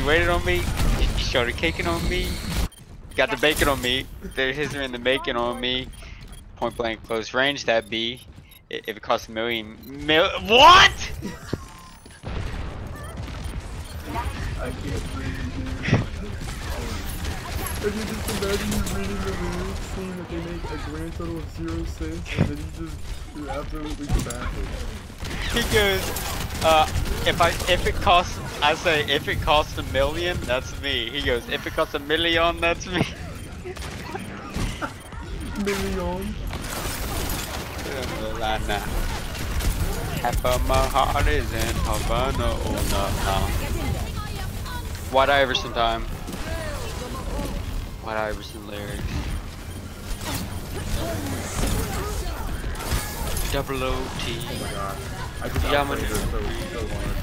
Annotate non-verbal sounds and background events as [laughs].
She waited on me. She started caking on me. Got the bacon on me. There's [laughs] history in the bacon on me. Point blank close range. That B. I- If it costs a million, mil. What? I can't breathe. dude. I can just imagine you reading the news, [laughs] seeing that they make a grand total of zero cents, and then you just you're absolutely baffled. He goes, uh, if I if it costs, I say if it costs a million, that's me. He goes, if it costs a million, that's me. [laughs] Million. Havana. Half of my heart is in Havana, oh no, no. White Iverson time. White Iverson lyrics. Double O T. I just Yeah, man. so, so.